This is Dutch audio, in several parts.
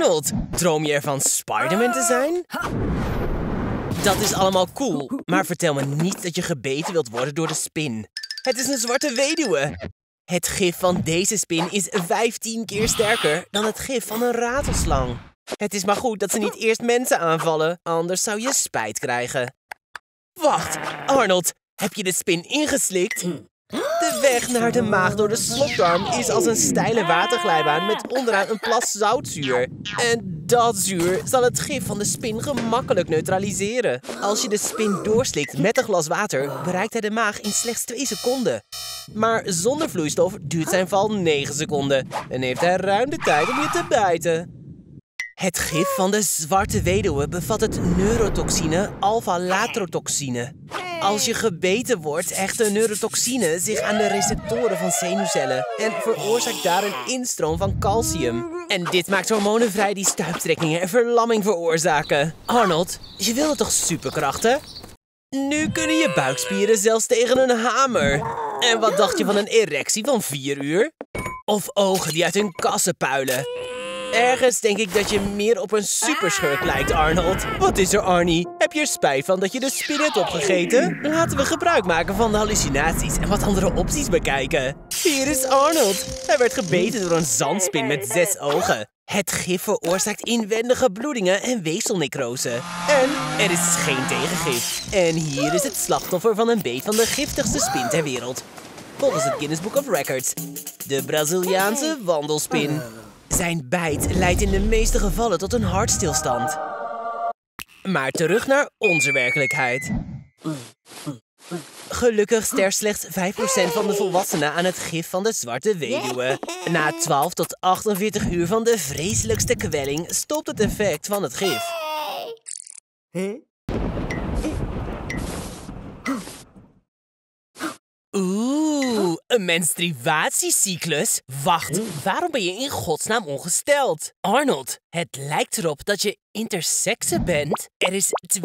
Arnold, droom je ervan Spider-Man te zijn? Dat is allemaal cool, maar vertel me niet dat je gebeten wilt worden door de spin. Het is een zwarte weduwe. Het gif van deze spin is 15 keer sterker dan het gif van een ratelslang. Het is maar goed dat ze niet eerst mensen aanvallen, anders zou je spijt krijgen. Wacht, Arnold, heb je de spin ingeslikt? De weg naar de maag door de slokdarm is als een steile waterglijbaan met onderaan een plas zoutzuur. En dat zuur zal het gif van de spin gemakkelijk neutraliseren. Als je de spin doorslikt met een glas water, bereikt hij de maag in slechts 2 seconden. Maar zonder vloeistof duurt zijn val 9 seconden en heeft hij ruim de tijd om je te bijten. Het gif van de zwarte weduwe bevat het neurotoxine alpha-latrotoxine. Als je gebeten wordt, hecht de neurotoxine zich aan de receptoren van zenuwcellen en veroorzaakt daar een instroom van calcium. En dit maakt hormonen vrij die stuiptrekkingen en verlamming veroorzaken. Arnold, je wilde toch superkrachten? Nu kunnen je buikspieren zelfs tegen een hamer. En wat dacht je van een erectie van 4 uur? Of ogen die uit hun kassen puilen? Ergens denk ik dat je meer op een superschurk lijkt, Arnold. Wat is er, Arnie? Heb je er spijt van dat je de spin hebt opgegeten? Laten we gebruik maken van de hallucinaties en wat andere opties bekijken. Hier is Arnold. Hij werd gebeten door een zandspin met zes ogen. Het gif veroorzaakt inwendige bloedingen en weefselnecrose. En er is geen tegengif. En hier is het slachtoffer van een beet van de giftigste spin ter wereld. Volgens het Guinness Book of Records. De Braziliaanse wandelspin. Zijn bijt leidt in de meeste gevallen tot een hartstilstand. Maar terug naar onze werkelijkheid. Gelukkig sterft slechts 5% van de volwassenen aan het gif van de zwarte weduwe. Na 12 tot 48 uur van de vreselijkste kwelling stopt het effect van het gif. Oeh, een menstruatiecyclus? Wacht, waarom ben je in godsnaam ongesteld? Arnold, het lijkt erop dat je intersexe bent. Er is 2%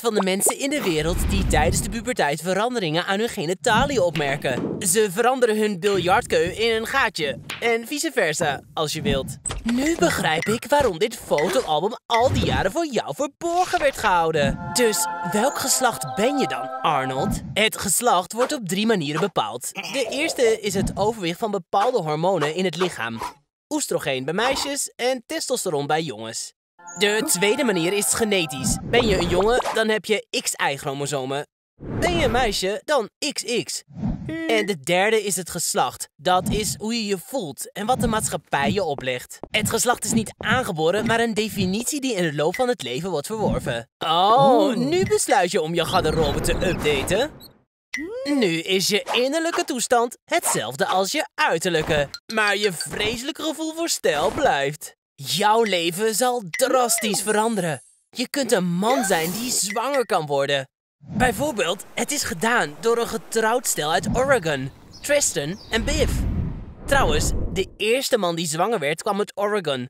van de mensen in de wereld die tijdens de puberteit veranderingen aan hun genitaliën opmerken. Ze veranderen hun biljartkeu in een gaatje. En vice versa, als je wilt. Nu begrijp ik waarom dit fotoalbum al die jaren voor jou verborgen werd gehouden. Dus welk geslacht ben je dan, Arnold? Het geslacht wordt op drie manieren bepaald. De eerste is het overwicht van bepaalde hormonen in het lichaam. Oestrogeen bij meisjes en testosteron bij jongens. De tweede manier is genetisch. Ben je een jongen, dan heb je XY-chromosomen. Ben je een meisje, dan XX. En de derde is het geslacht. Dat is hoe je je voelt en wat de maatschappij je oplegt. Het geslacht is niet aangeboren, maar een definitie die in de loop van het leven wordt verworven. Oh, nu besluit je om je garderobe te updaten? Nu is je innerlijke toestand hetzelfde als je uiterlijke, maar je vreselijke gevoel voor stijl blijft. Jouw leven zal drastisch veranderen. Je kunt een man zijn die zwanger kan worden. Bijvoorbeeld, het is gedaan door een getrouwd stel uit Oregon, Tristan en Biff. Trouwens, de eerste man die zwanger werd kwam uit Oregon.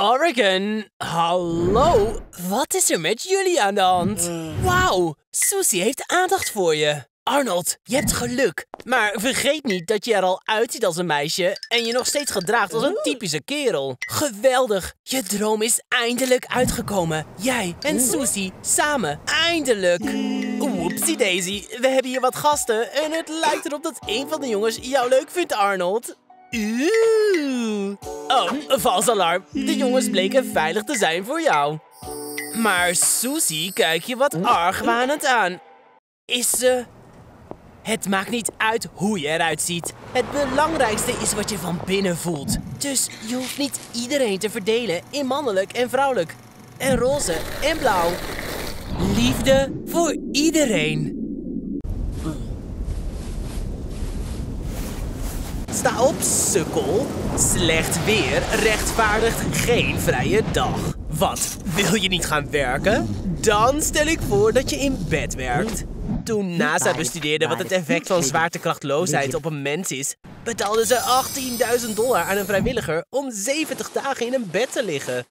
Oregon, hallo, wat is er met jullie aan de hand? Wauw, Susie heeft aandacht voor je. Arnold, je hebt geluk. Maar vergeet niet dat je er al uitziet als een meisje en je nog steeds gedraagt als een typische kerel. Geweldig, je droom is eindelijk uitgekomen. Jij en Susie samen, eindelijk. Oepsie daisy, we hebben hier wat gasten en het lijkt erop dat een van de jongens jou leuk vindt, Arnold. Oeh. Oh, vals alarm. De jongens bleken veilig te zijn voor jou. Maar Susie kijk je wat argwanend aan. Is ze... Het maakt niet uit hoe je eruit ziet. Het belangrijkste is wat je van binnen voelt. Dus je hoeft niet iedereen te verdelen in mannelijk en vrouwelijk. En roze en blauw. Liefde voor iedereen. Sta op, sukkel. Slecht weer rechtvaardigt geen vrije dag. Wat, wil je niet gaan werken? Dan stel ik voor dat je in bed werkt. Toen NASA bestudeerde wat het effect van zwaartekrachtloosheid op een mens is, betaalden ze 18.000 dollar aan een vrijwilliger om 70 dagen in een bed te liggen.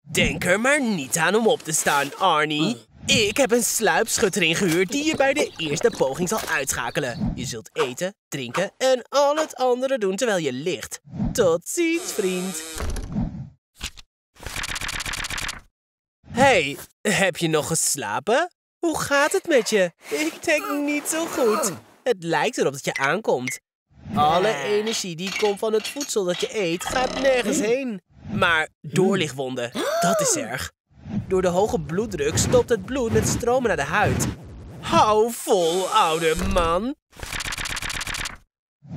Denk er maar niet aan om op te staan, Arnie. Ik heb een sluipschutter ingehuurd die je bij de eerste poging zal uitschakelen. Je zult eten, drinken en al het andere doen terwijl je ligt. Tot ziens, vriend. Hey, heb je nog geslapen? Hoe gaat het met je? Ik denk niet zo goed. Het lijkt erop dat je aankomt. Alle energie die komt van het voedsel dat je eet, gaat nergens heen. Maar doorlichtwonden, dat is erg. Door de hoge bloeddruk stopt het bloed met stromen naar de huid. Hou vol, oude man.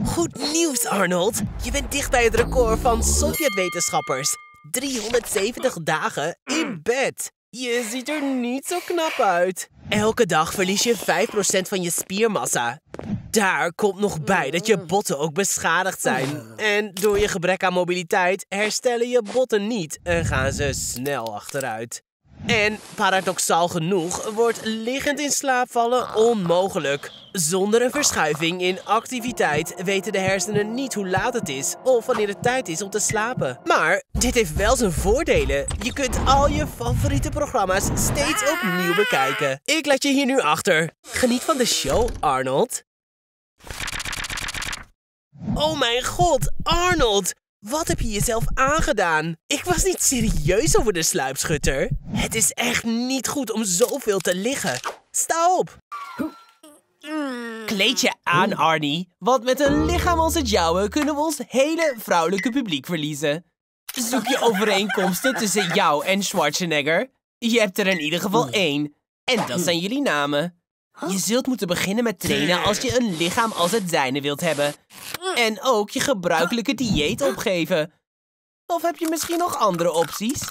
Goed nieuws, Arnold. Je bent dicht bij het record van Sovjet-wetenschappers. 370 dagen in bed. Je ziet er niet zo knap uit. Elke dag verlies je 5% van je spiermassa. Daar komt nog bij dat je botten ook beschadigd zijn. En door je gebrek aan mobiliteit herstellen je botten niet en gaan ze snel achteruit. En paradoxaal genoeg wordt liggend in slaap vallen onmogelijk. Zonder een verschuiving in activiteit weten de hersenen niet hoe laat het is of wanneer het tijd is om te slapen. Maar dit heeft wel zijn voordelen. Je kunt al je favoriete programma's steeds opnieuw bekijken. Ik laat je hier nu achter. Geniet van de show, Arnold. Oh mijn god, Arnold! Wat heb je jezelf aangedaan? Ik was niet serieus over de sluipschutter. Het is echt niet goed om zoveel te liggen. Sta op! Kleed je aan, Arnie. Want met een lichaam als het jouwe kunnen we ons hele vrouwelijke publiek verliezen. Zoek je overeenkomsten tussen jou en Schwarzenegger? Je hebt er in ieder geval één. En dat zijn jullie namen. Je zult moeten beginnen met trainen als je een lichaam als het zijne wilt hebben. En ook je gebruikelijke dieet opgeven. Of heb je misschien nog andere opties?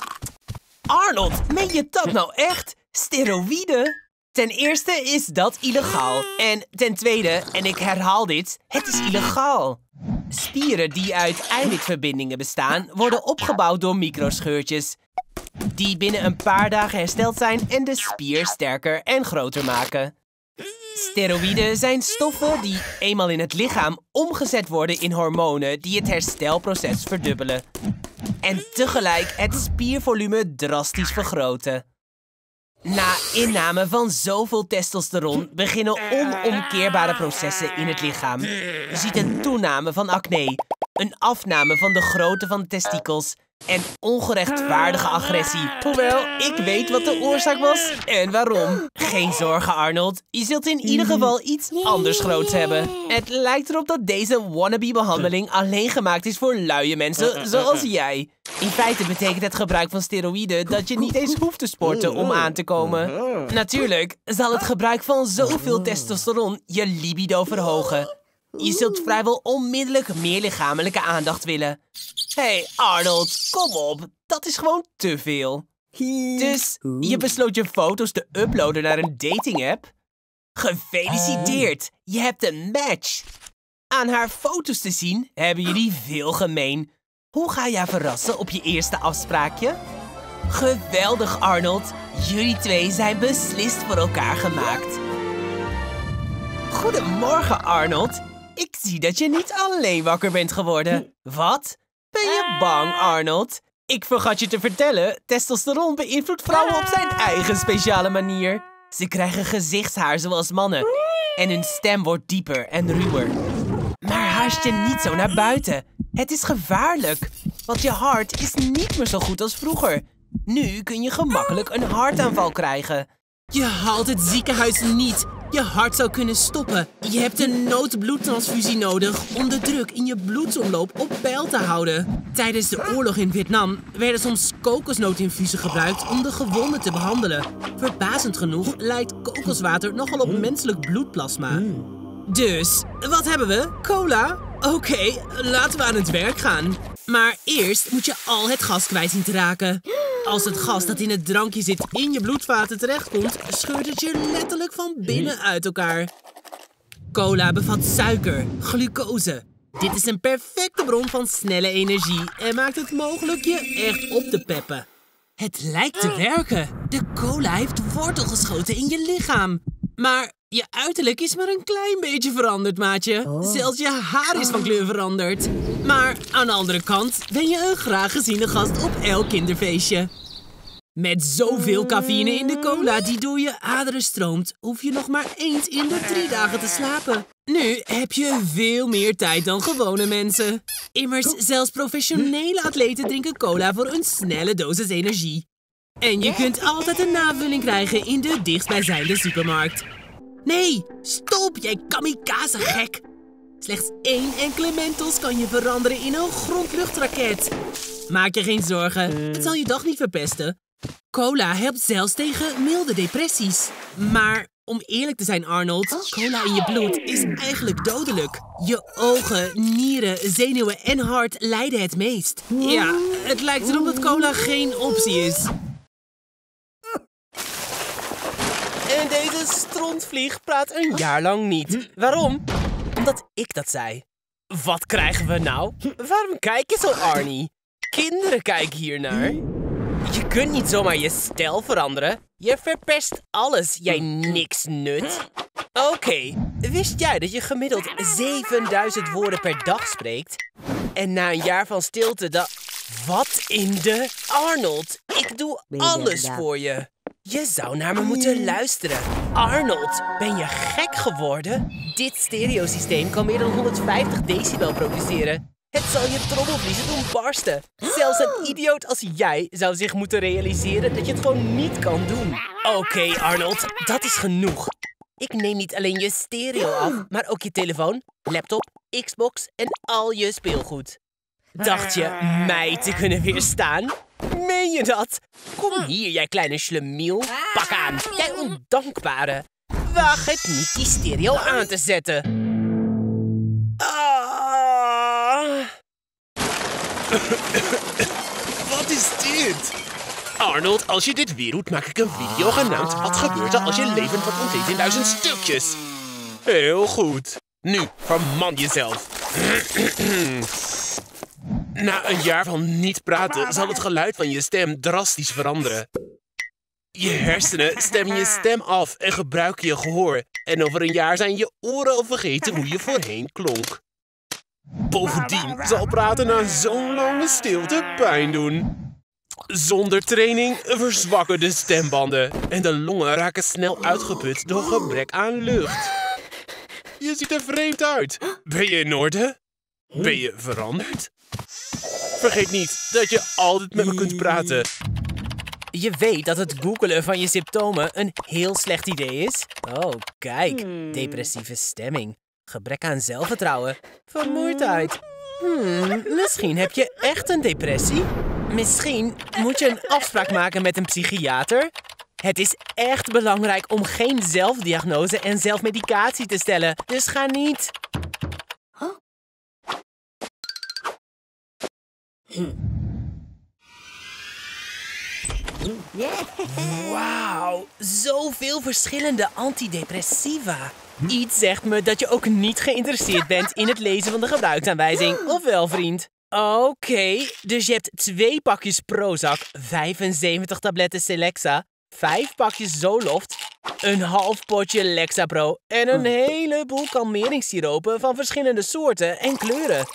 Arnold, meen je dat nou echt? Steroïden? Ten eerste is dat illegaal. En ten tweede, en ik herhaal dit, het is illegaal. Spieren die uit eiwitverbindingen bestaan, worden opgebouwd door microscheurtjes. Die binnen een paar dagen hersteld zijn en de spier sterker en groter maken. Steroïden zijn stoffen die eenmaal in het lichaam omgezet worden in hormonen die het herstelproces verdubbelen. En tegelijk het spiervolume drastisch vergroten. Na inname van zoveel testosteron beginnen onomkeerbare processen in het lichaam. Je ziet een toename van acne, een afname van de grootte van de testikels en ongerechtvaardige agressie. Hoewel, ik weet wat de oorzaak was en waarom. Geen zorgen, Arnold. Je zult in ieder geval iets anders groots hebben. Het lijkt erop dat deze wannabe-behandeling alleen gemaakt is voor luie mensen zoals jij. In feite betekent het gebruik van steroïden dat je niet eens hoeft te sporten om aan te komen. Natuurlijk zal het gebruik van zoveel testosteron je libido verhogen. Je zult vrijwel onmiddellijk meer lichamelijke aandacht willen. hey Arnold, kom op. Dat is gewoon te veel. Dus je besloot je foto's te uploaden naar een dating-app? Gefeliciteerd, je hebt een match. Aan haar foto's te zien hebben jullie veel gemeen. Hoe ga jij verrassen op je eerste afspraakje? Geweldig, Arnold. Jullie twee zijn beslist voor elkaar gemaakt. Goedemorgen, Arnold. Ik zie dat je niet alleen wakker bent geworden. Wat? Ben je bang, Arnold? Ik vergat je te vertellen, testosteron beïnvloedt vrouwen op zijn eigen speciale manier. Ze krijgen gezichtshaar zoals mannen. En hun stem wordt dieper en ruwer. Maar haast je niet zo naar buiten. Het is gevaarlijk. Want je hart is niet meer zo goed als vroeger. Nu kun je gemakkelijk een hartaanval krijgen. Je haalt het ziekenhuis niet. Je hart zou kunnen stoppen. Je hebt een noodbloedtransfusie nodig om de druk in je bloedsomloop op peil te houden. Tijdens de oorlog in Vietnam werden soms kokosnoodinfusen gebruikt om de gewonden te behandelen. Verbazend genoeg lijkt kokoswater nogal op menselijk bloedplasma. Dus, wat hebben we? Cola? Oké, laten we aan het werk gaan. Maar eerst moet je al het gas kwijt zien te raken. Als het gas dat in het drankje zit in je bloedvaten terechtkomt, scheurt het je letterlijk van binnen uit elkaar. Cola bevat suiker, glucose. Dit is een perfecte bron van snelle energie en maakt het mogelijk je echt op te peppen. Het lijkt te werken. De cola heeft wortel geschoten in je lichaam. Maar je uiterlijk is maar een klein beetje veranderd, maatje. Zelfs je haar is van kleur veranderd. Maar aan de andere kant ben je een graag geziene gast op elk kinderfeestje. Met zoveel cafeïne in de cola die door je aderen stroomt, hoef je nog maar eens in de drie dagen te slapen. Nu heb je veel meer tijd dan gewone mensen. Immers, zelfs professionele atleten drinken cola voor een snelle dosis energie. En je kunt altijd een navulling krijgen in de dichtstbijzijnde supermarkt. Nee, stop, jij kamikaze gek! Slechts één enkele mentos kan je veranderen in een grondluchtraket. Maak je geen zorgen, het zal je dag niet verpesten. Cola helpt zelfs tegen milde depressies. Maar om eerlijk te zijn, Arnold, cola in je bloed is eigenlijk dodelijk. Je ogen, nieren, zenuwen en hart lijden het meest. Ja, het lijkt erop dat cola geen optie is. En deze strontvlieg praat een jaar lang niet. Waarom? Omdat ik dat zei. Wat krijgen we nou? Waarom kijk je zo, Arnie? Kinderen kijken hier naar. Je kunt niet zomaar je stijl veranderen. Je verpest alles, jij niks nut. Oké, wist jij dat je gemiddeld 7000 woorden per dag spreekt? En na een jaar van stilte dan... Wat in de... Arnold, ik doe alles voor je. Je zou naar me moeten luisteren. Arnold, ben je gek geworden? Dit stereosysteem kan meer dan 150 decibel produceren. Het zal je trommelvliezen doen barsten. Zelfs een idioot als jij zou zich moeten realiseren dat je het gewoon niet kan doen. Oké, Arnold, dat is genoeg. Ik neem niet alleen je stereo af, maar ook je telefoon, laptop, Xbox en al je speelgoed. Dacht je mij te kunnen weerstaan? Meen je dat? Kom hier, jij kleine schlemiel. Pak aan, jij ondankbare. Waag het niet die stereo aan te zetten. Ah. Wat is dit? Arnold, als je dit weer doet, maak ik een video genaamd Wat gebeurt er als je leven wordt ontleed in duizend stukjes? Heel goed. Nu, verman jezelf. Na een jaar van niet praten zal het geluid van je stem drastisch veranderen. Je hersenen stemmen je stem af en gebruiken je gehoor. En over een jaar zijn je oren al vergeten hoe je voorheen klonk. Bovendien zal praten na zo'n lange stilte pijn doen. Zonder training verzwakken de stembanden en de longen raken snel uitgeput door gebrek aan lucht. Je ziet er vreemd uit. Ben je in orde? Ben je veranderd? Vergeet niet dat je altijd met me kunt praten. Je weet dat het googelen van je symptomen een heel slecht idee is? Oh, kijk. Depressieve stemming. Gebrek aan zelfvertrouwen. Vermoeidheid. Hmm, misschien heb je echt een depressie. Misschien moet je een afspraak maken met een psychiater. Het is echt belangrijk om geen zelfdiagnose en zelfmedicatie te stellen. Dus ga niet. Wauw, zoveel verschillende antidepressiva. Iets zegt me dat je ook niet geïnteresseerd bent in het lezen van de gebruiksaanwijzing. Of wel, vriend? Oké, dus je hebt twee pakjes Prozac, 75 tabletten Celexa, vijf pakjes Zoloft, een half potje Lexapro en een heleboel kalmeringssiropen van verschillende soorten en kleuren.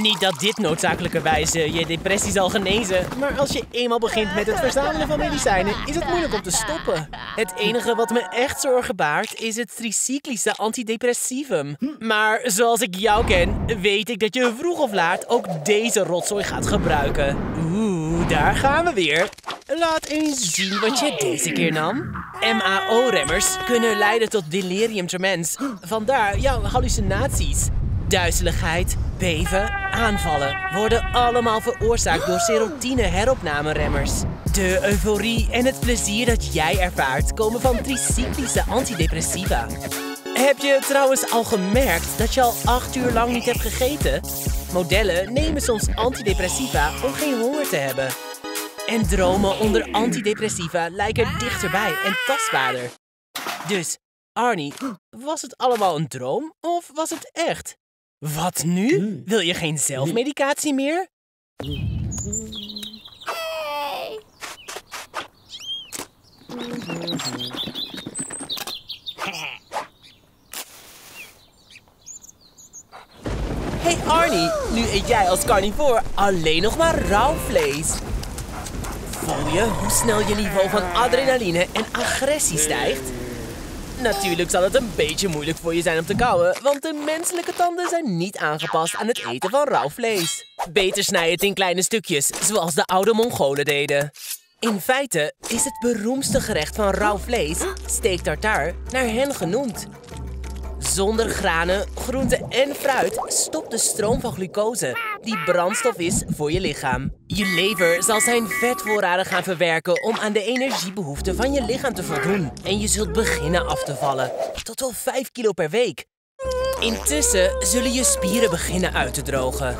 Niet dat dit noodzakelijkerwijze je depressie zal genezen, maar als je eenmaal begint met het verzamelen van medicijnen, is het moeilijk om te stoppen. Het enige wat me echt zorgen baart is het tricyclische antidepressivum. Maar zoals ik jou ken, weet ik dat je vroeg of laat ook deze rotzooi gaat gebruiken. Oeh, daar gaan we weer. Laat eens zien wat je deze keer nam. MAO-remmers kunnen leiden tot delirium tremens. Vandaar jouw hallucinaties. Duizeligheid, beven, aanvallen worden allemaal veroorzaakt door serotine-heropnameremmers. De euforie en het plezier dat jij ervaart komen van tricyclische antidepressiva. Heb je trouwens al gemerkt dat je al acht uur lang niet hebt gegeten? Modellen nemen soms antidepressiva om geen honger te hebben. En dromen onder antidepressiva lijken dichterbij en tastbaarder. Dus, Arnie, was het allemaal een droom of was het echt? Wat nu? Wil je geen zelfmedicatie meer? Hey Arnie, nu eet jij als carnivore alleen nog maar rauw vlees. Voel je hoe snel je niveau van adrenaline en agressie stijgt? Natuurlijk zal het een beetje moeilijk voor je zijn om te kauwen, want de menselijke tanden zijn niet aangepast aan het eten van rauw vlees. Beter snij het in kleine stukjes, zoals de oude Mongolen deden. In feite is het beroemdste gerecht van rauw vlees, steak tartare, naar hen genoemd. Zonder granen, groenten en fruit stopt de stroom van glucose, die brandstof is voor je lichaam. Je lever zal zijn vetvoorraden gaan verwerken om aan de energiebehoeften van je lichaam te voldoen. En je zult beginnen af te vallen, tot wel 5 kilo per week. Intussen zullen je spieren beginnen uit te drogen.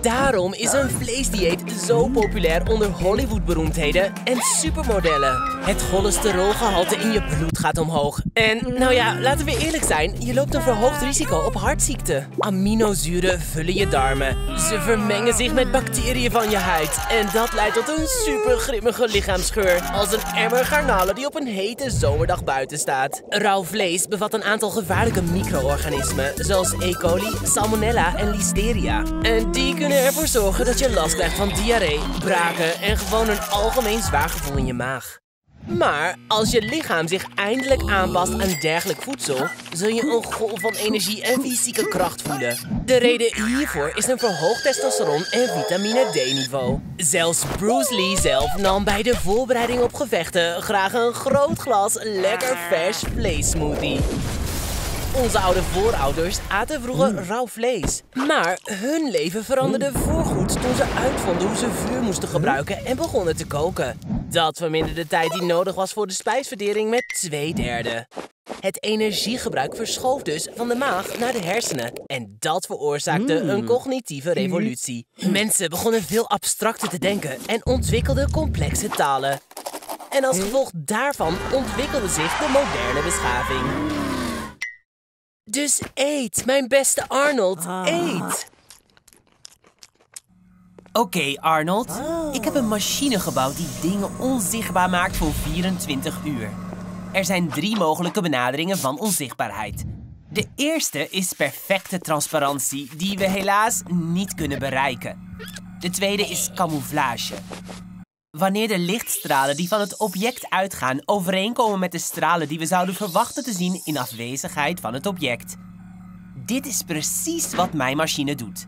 Daarom is een vleesdieet zo populair onder Hollywood-beroemdheden en supermodellen. Het cholesterolgehalte in je bloed gaat omhoog. En nou ja, laten we eerlijk zijn, je loopt een verhoogd risico op hartziekte. Aminozuren vullen je darmen. Ze vermengen zich met bacteriën van je huid. En dat leidt tot een super grimmige lichaamsgeur. Als een emmer garnalen die op een hete zomerdag buiten staat. Rauw vlees bevat een aantal gevaarlijke micro-organismen, zoals E. coli, Salmonella en Listeria. En die kunnen ervoor zorgen dat je last krijgt van diarree, braken en gewoon een algemeen zwaar gevoel in je maag. Maar als je lichaam zich eindelijk aanpast aan dergelijk voedsel, zul je een golf van energie en fysieke kracht voelen. De reden hiervoor is een verhoogd testosteron en vitamine D-niveau. Zelfs Bruce Lee zelf nam bij de voorbereiding op gevechten graag een groot glas lekker vers vleessmoothie. Onze oude voorouders aten vroeger rauw vlees. Maar hun leven veranderde voorgoed toen ze uitvonden hoe ze vuur moesten gebruiken en begonnen te koken. Dat verminderde de tijd die nodig was voor de spijsvertering met twee derde. Het energiegebruik verschoof dus van de maag naar de hersenen. En dat veroorzaakte een cognitieve revolutie. Mensen begonnen veel abstracter te denken en ontwikkelden complexe talen. En als gevolg daarvan ontwikkelde zich de moderne beschaving. Dus eet, mijn beste Arnold, eet! Oké, Arnold. Ik heb een machine gebouwd die dingen onzichtbaar maakt voor 24 uur. Er zijn drie mogelijke benaderingen van onzichtbaarheid. De eerste is perfecte transparantie, die we helaas niet kunnen bereiken. De tweede is camouflage. Wanneer de lichtstralen die van het object uitgaan overeenkomen met de stralen die we zouden verwachten te zien in afwezigheid van het object. Dit is precies wat mijn machine doet.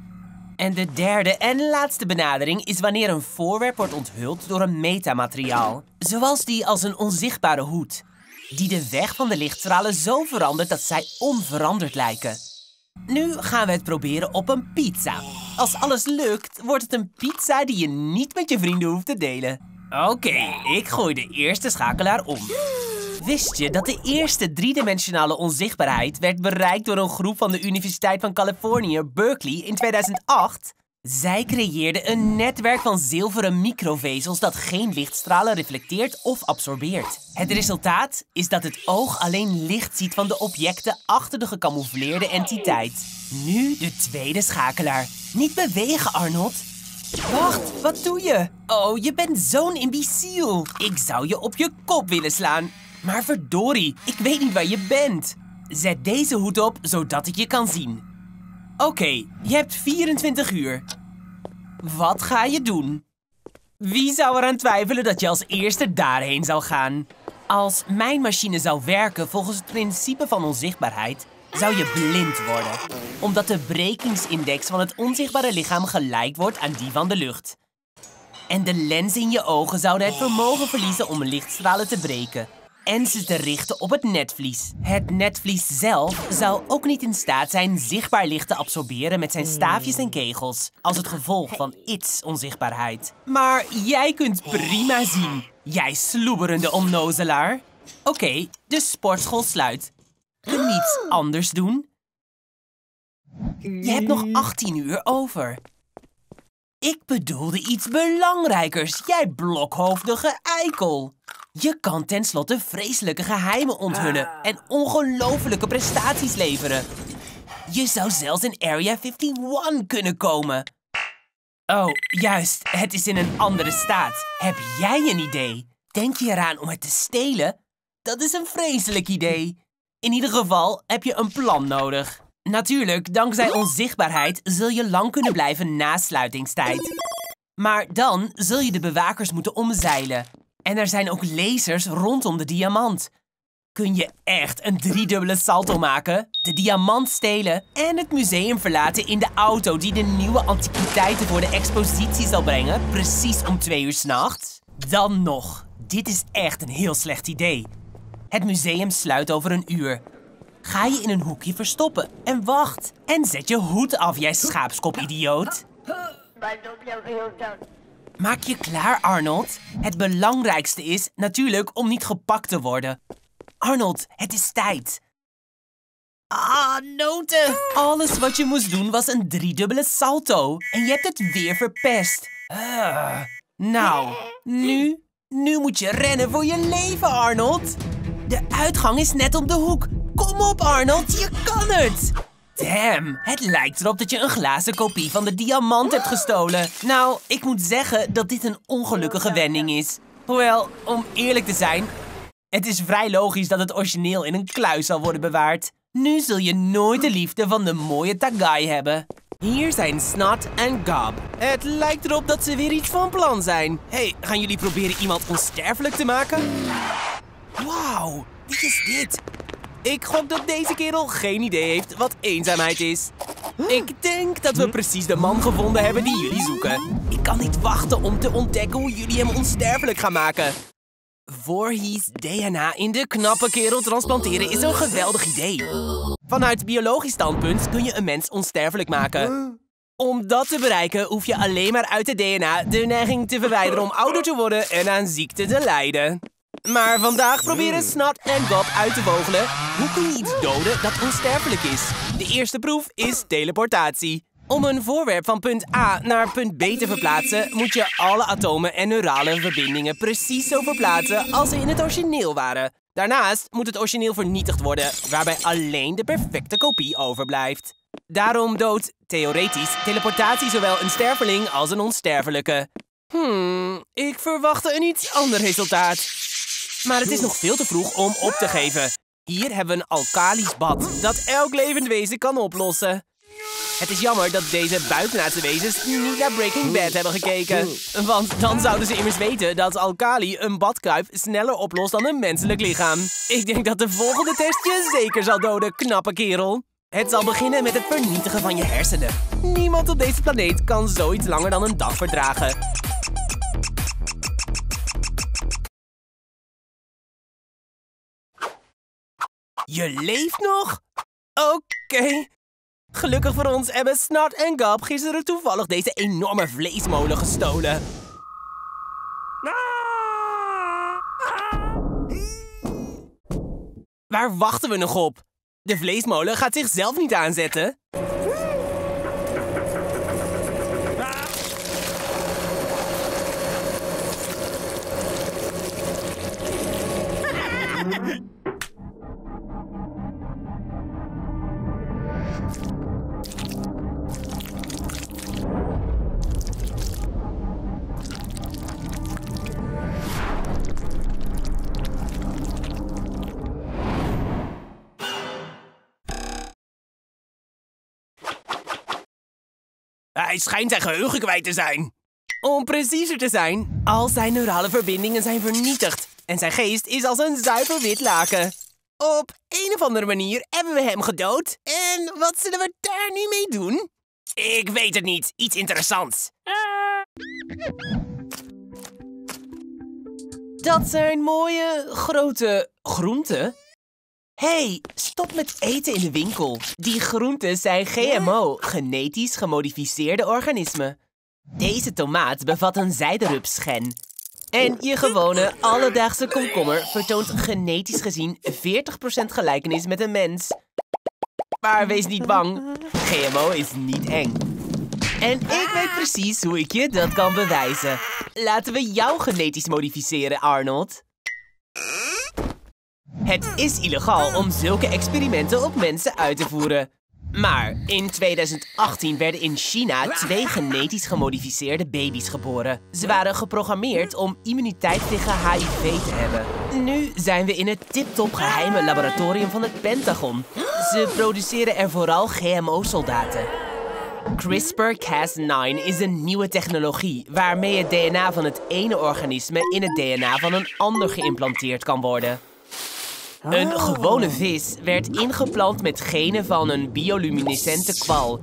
En de derde en laatste benadering is wanneer een voorwerp wordt onthuld door een metamateriaal. Zoals die als een onzichtbare hoed. Die de weg van de lichtstralen zo verandert dat zij onveranderd lijken. Nu gaan we het proberen op een pizza. Als alles lukt, wordt het een pizza die je niet met je vrienden hoeft te delen. Oké, ik gooi de eerste schakelaar om. Wist je dat de eerste driedimensionale onzichtbaarheid werd bereikt door een groep van de Universiteit van Californië, Berkeley, in 2008? Zij creëerden een netwerk van zilveren microvezels dat geen lichtstralen reflecteert of absorbeert. Het resultaat is dat het oog alleen licht ziet van de objecten achter de gecamoufleerde entiteit. Nu de tweede schakelaar. Niet bewegen, Arnold. Wacht, wat doe je? Oh, je bent zo'n imbeciel. Ik zou je op je kop willen slaan. Maar verdorie, ik weet niet waar je bent. Zet deze hoed op, zodat ik je kan zien. Oké, je hebt 24 uur. Wat ga je doen? Wie zou eraan twijfelen dat je als eerste daarheen zou gaan? Als mijn machine zou werken volgens het principe van onzichtbaarheid, zou je blind worden. Omdat de brekingsindex van het onzichtbare lichaam gelijk wordt aan die van de lucht. En de lens in je ogen zouden het vermogen verliezen om lichtstralen te breken en ze te richten op het netvlies. Het netvlies zelf zou ook niet in staat zijn zichtbaar licht te absorberen met zijn staafjes en kegels, als het gevolg van iets onzichtbaarheid. Maar jij kunt prima zien, jij sloeberende onnozelaar. Oké, de sportschool sluit. Kunnen we iets anders doen? Je hebt nog 18 uur over. Ik bedoelde iets belangrijkers, jij blokhoofdige eikel. Je kan tenslotte vreselijke geheimen onthullen en ongelofelijke prestaties leveren. Je zou zelfs in Area 51 kunnen komen. Oh, juist, het is in een andere staat. Heb jij een idee? Denk je eraan om het te stelen? Dat is een vreselijk idee. In ieder geval heb je een plan nodig. Natuurlijk, dankzij onzichtbaarheid zul je lang kunnen blijven na sluitingstijd. Maar dan zul je de bewakers moeten omzeilen. En er zijn ook lasers rondom de diamant. Kun je echt een driedubbele salto maken, de diamant stelen en het museum verlaten in de auto die de nieuwe antiquiteiten voor de expositie zal brengen, precies om twee uur s'nachts? Dan nog. Dit is echt een heel slecht idee. Het museum sluit over een uur. Ga je in een hoekje verstoppen en wacht. En zet je hoed af, jij schaapskop-idioot. Maak je klaar, Arnold. Het belangrijkste is natuurlijk om niet gepakt te worden. Arnold, het is tijd. Ah, noten! Alles wat je moest doen was een driedubbele salto. En je hebt het weer verpest. Ah. Nou, nu? Nu moet je rennen voor je leven, Arnold. De uitgang is net om de hoek. Kom op, Arnold, je kan het! Damn, het lijkt erop dat je een glazen kopie van de diamant hebt gestolen. Nou, ik moet zeggen dat dit een ongelukkige wending is. Hoewel, om eerlijk te zijn, het is vrij logisch dat het origineel in een kluis zal worden bewaard. Nu zul je nooit de liefde van de mooie Tagai hebben. Hier zijn Snot en Gob. Het lijkt erop dat ze weer iets van plan zijn. hey, gaan jullie proberen iemand onsterfelijk te maken? Wauw, wie is dit? Ik gok dat deze kerel geen idee heeft wat eenzaamheid is. Ik denk dat we precies de man gevonden hebben die jullie zoeken. Ik kan niet wachten om te ontdekken hoe jullie hem onsterfelijk gaan maken. Voorhees DNA in de knappe kerel transplanteren is een geweldig idee. Vanuit biologisch standpunt kun je een mens onsterfelijk maken. Om dat te bereiken hoef je alleen maar uit het DNA de neiging te verwijderen om ouder te worden en aan ziekte te lijden. Maar vandaag proberen Snot en Gob uit te vogelen hoe kun je iets doden dat onsterfelijk is. De eerste proef is teleportatie. Om een voorwerp van punt A naar punt B te verplaatsen, moet je alle atomen en neurale verbindingen precies zo verplaatsen als ze in het origineel waren. Daarnaast moet het origineel vernietigd worden, waarbij alleen de perfecte kopie overblijft. Daarom doodt, theoretisch, teleportatie zowel een sterveling als een onsterfelijke. Hmm, ik verwachtte een iets ander resultaat. Maar het is nog veel te vroeg om op te geven. Hier hebben we een alkalisch bad dat elk levend wezen kan oplossen. Het is jammer dat deze buitenaardse wezens niet naar Breaking Bad hebben gekeken. Want dan zouden ze immers weten dat alkali een badkuip sneller oplost dan een menselijk lichaam. Ik denk dat de volgende test je zeker zal doden, knappe kerel. Het zal beginnen met het vernietigen van je hersenen. Niemand op deze planeet kan zoiets langer dan een dag verdragen. Je leeft nog? Oké. Gelukkig voor ons hebben Snart en Gab gisteren toevallig deze enorme vleesmolen gestolen. Waar wachten we nog op? De vleesmolen gaat zichzelf niet aanzetten. Hij schijnt zijn geheugen kwijt te zijn. Om preciezer te zijn, al zijn neurale verbindingen zijn vernietigd. En zijn geest is als een zuiver wit laken. Op een of andere manier hebben we hem gedood. En wat zullen we daar nu mee doen? Ik weet het niet. Iets interessants. Dat zijn mooie, grote groenten. Hey, stop met eten in de winkel. Die groenten zijn GMO, genetisch gemodificeerde organismen. Deze tomaat bevat een zijderupsgen. En je gewone alledaagse komkommer vertoont genetisch gezien 40% gelijkenis met een mens. Maar wees niet bang, GMO is niet eng. En ik weet precies hoe ik je dat kan bewijzen. Laten we jou genetisch modificeren, Arnold. Het is illegaal om zulke experimenten op mensen uit te voeren. Maar in 2018 werden in China twee genetisch gemodificeerde baby's geboren. Ze waren geprogrammeerd om immuniteit tegen HIV te hebben. Nu zijn we in het tip-top geheime laboratorium van het Pentagon. Ze produceren er vooral GMO-soldaten. CRISPR-Cas9 is een nieuwe technologie waarmee het DNA van het ene organisme in het DNA van een ander geïmplanteerd kan worden. Een gewone vis werd ingeplant met genen van een bioluminescente kwal.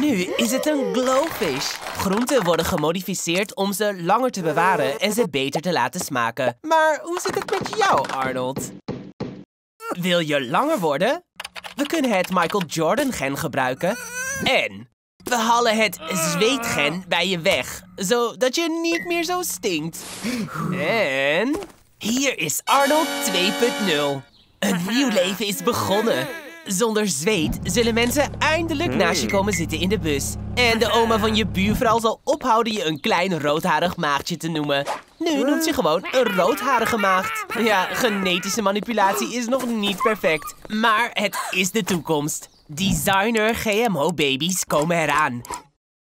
Nu is het een glowfish. Groenten worden gemodificeerd om ze langer te bewaren en ze beter te laten smaken. Maar hoe zit het met jou, Arnold? Wil je langer worden? We kunnen het Michael Jordan gen gebruiken. En we halen het zweetgen bij je weg, zodat je niet meer zo stinkt. En hier is Arnold 2.0. Een nieuw leven is begonnen. Zonder zweet zullen mensen eindelijk naast je komen zitten in de bus. En de oma van je buurvrouw zal ophouden je een klein roodharig maagdje te noemen. Nu noemt ze gewoon een roodharige maagd. Ja, genetische manipulatie is nog niet perfect. Maar het is de toekomst. Designer GMO-baby's komen eraan.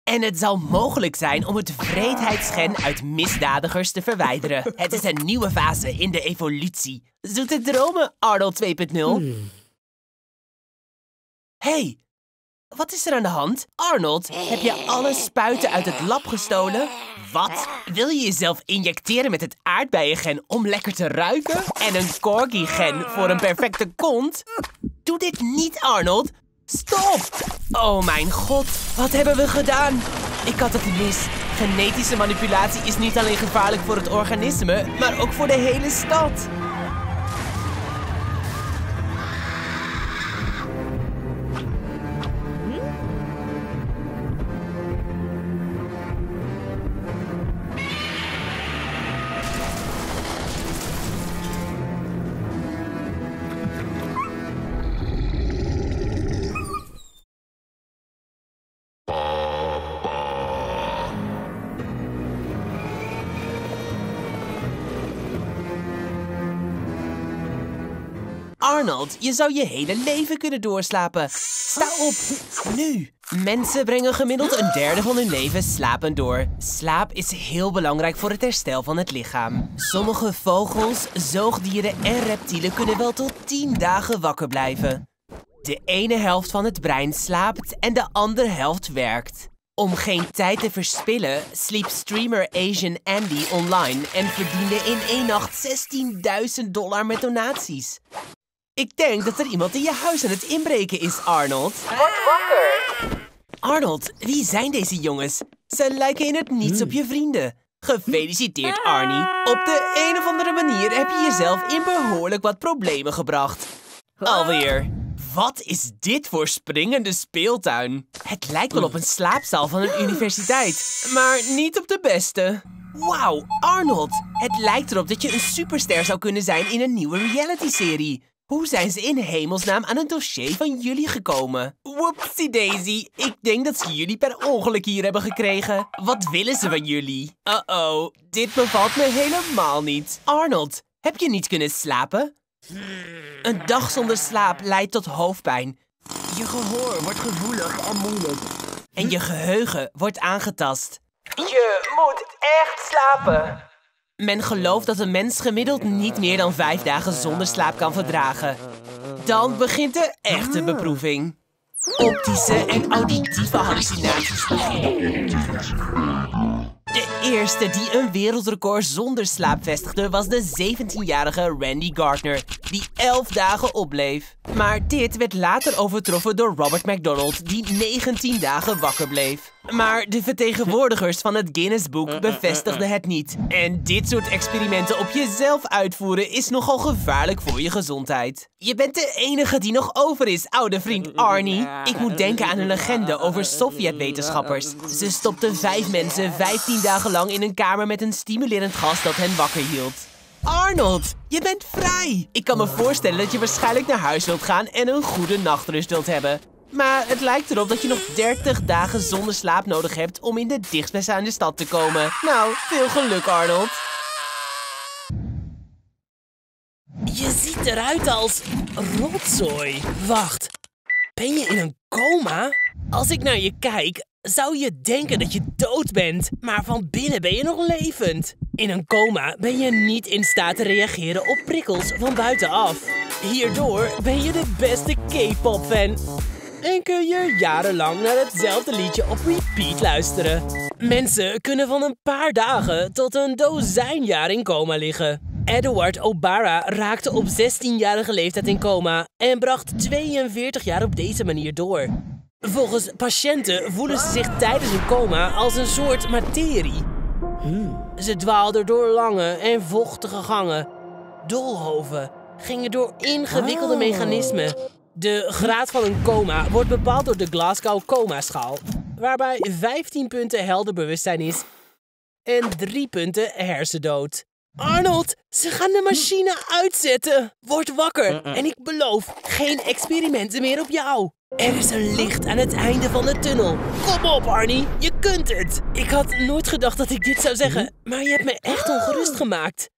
En het zal mogelijk zijn om het vreedheidsgen uit misdadigers te verwijderen. Het is een nieuwe fase in de evolutie. Zoete dromen, Arnold 2.0. hey, wat is er aan de hand? Arnold, heb je alle spuiten uit het lab gestolen? Wat? Wil je jezelf injecteren met het aardbeiengen om lekker te ruiken? En een corgi-gen voor een perfecte kont? Doe dit niet, Arnold. Stop! Oh mijn god, wat hebben we gedaan? Ik had het mis. Genetische manipulatie is niet alleen gevaarlijk voor het organisme, maar ook voor de hele stad. Arnold, je zou je hele leven kunnen doorslapen. Sta op, nu. Mensen brengen gemiddeld een derde van hun leven slapend door. Slaap is heel belangrijk voor het herstel van het lichaam. Sommige vogels, zoogdieren en reptielen kunnen wel tot 10 dagen wakker blijven. De ene helft van het brein slaapt en de andere helft werkt. Om geen tijd te verspillen, sliep streamer Asian Andy online en verdiende in één nacht 16.000 dollar met donaties. Ik denk dat er iemand in je huis aan het inbreken is, Arnold. Word wakker! Arnold, wie zijn deze jongens? Ze lijken in het niets op je vrienden. Gefeliciteerd, Arnie. Op de een of andere manier heb je jezelf in behoorlijk wat problemen gebracht. Alweer. Wat is dit voor springende speeltuin? Het lijkt wel op een slaapzaal van een universiteit, maar niet op de beste. Wauw, Arnold. Het lijkt erop dat je een superster zou kunnen zijn in een nieuwe reality-serie. Hoe zijn ze in hemelsnaam aan een dossier van jullie gekomen? Whoopsie daisy, ik denk dat ze jullie per ongeluk hier hebben gekregen. Wat willen ze van jullie? Uh-oh, dit bevalt me helemaal niet. Arnold, heb je niet kunnen slapen? Een dag zonder slaap leidt tot hoofdpijn. Je gehoor wordt gevoelig en moeilijk. En je geheugen wordt aangetast. Je moet echt slapen. Men gelooft dat een mens gemiddeld niet meer dan vijf dagen zonder slaap kan verdragen. Dan begint de echte beproeving. Optische en auditieve hallucinaties De eerste die een wereldrecord zonder slaap vestigde was de 17-jarige Randy Gardner, die 11 dagen opbleef. Maar dit werd later overtroffen door Robert McDonald, die 19 dagen wakker bleef. Maar de vertegenwoordigers van het Guinness Book bevestigden het niet. En dit soort experimenten op jezelf uitvoeren is nogal gevaarlijk voor je gezondheid. Je bent de enige die nog over is, oude vriend Arnie. Ik moet denken aan een legende over Sovjet-wetenschappers. Ze stopten vijf mensen 15 dagen lang in een kamer met een stimulerend gas dat hen wakker hield. Arnold, je bent vrij! Ik kan me voorstellen dat je waarschijnlijk naar huis wilt gaan en een goede nachtrust wilt hebben. Maar het lijkt erop dat je nog 30 dagen zonder slaap nodig hebt om in de dichtstbijzijnde stad te komen. Nou, veel geluk Arnold. Je ziet eruit als rotzooi. Wacht, ben je in een coma? Als ik naar je kijk, zou je denken dat je dood bent, maar van binnen ben je nog levend. In een coma ben je niet in staat te reageren op prikkels van buitenaf. Hierdoor ben je de beste K-pop fan. En kun je jarenlang naar hetzelfde liedje op repeat luisteren. Mensen kunnen van een paar dagen tot een dozijn jaar in coma liggen. Edward O'Bara raakte op 16-jarige leeftijd in coma en bracht 42 jaar op deze manier door. Volgens patiënten voelen ze zich tijdens een coma als een soort materie. Ze dwaalden door lange en vochtige gangen. Doolhoven gingen door ingewikkelde Oh. mechanismen. De graad van een coma wordt bepaald door de Glasgow Coma-schaal, waarbij 15 punten helder bewustzijn is en 3 punten hersendood. Arnold, ze gaan de machine uitzetten. Word wakker en ik beloof geen experimenten meer op jou. Er is een licht aan het einde van de tunnel. Kom op, Arnie, je kunt het. Ik had nooit gedacht dat ik dit zou zeggen, maar je hebt me echt ongerust gemaakt.